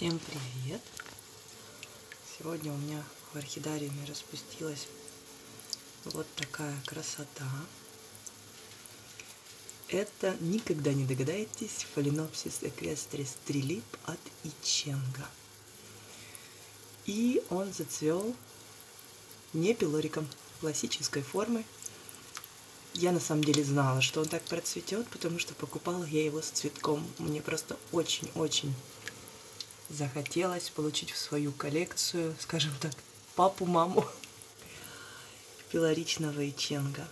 Всем привет! Сегодня у меня в орхидариуме распустилась вот такая красота. Это, никогда не догадаетесь, фаленопсис эквестрис трилип от Иченга. И он зацвел не пилориком, классической формы. Я на самом деле знала, что он так процветет, потому что покупала я его с цветком. Мне просто очень-очень захотелось получить в свою коллекцию, скажем так, папу-маму пилоричного иченга.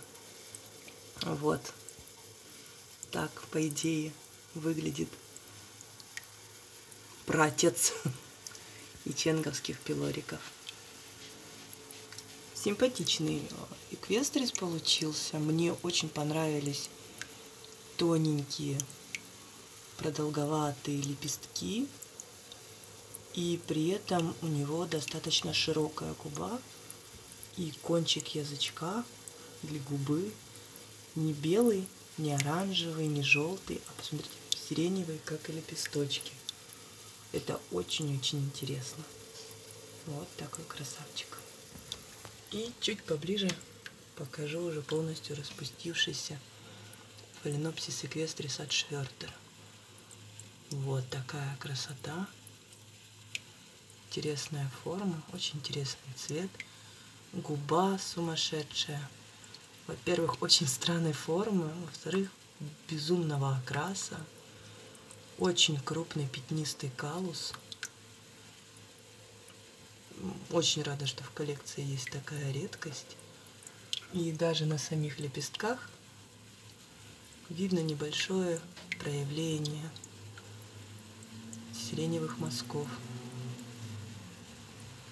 Вот. Так, по идее, выглядит пратец иченговских пилориков. Симпатичный эквестрис получился. Мне очень понравились тоненькие продолговатые лепестки и при этом у него достаточно широкая губа и кончик язычка или губы не белый, не оранжевый, не желтый, а посмотрите, сиреневый, как и лепесточки. Это очень-очень интересно. Вот такой красавчик. И чуть поближе покажу уже полностью распустившийся Фаленопсис эквестрис от Швертера. Вот такая красота интересная форма, очень интересный цвет. Губа сумасшедшая. Во-первых, очень странной формы, во-вторых, безумного окраса. Очень крупный пятнистый калус. Очень рада, что в коллекции есть такая редкость. И даже на самих лепестках видно небольшое проявление сиреневых мазков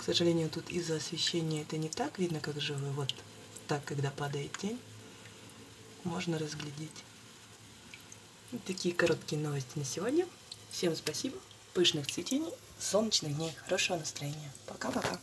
сожалению, тут из-за освещения это не так видно, как живой. Вот так, когда падает тень, можно разглядеть. Такие короткие новости на сегодня. Всем спасибо, пышных цветений, солнечных дней, хорошего настроения. Пока-пока.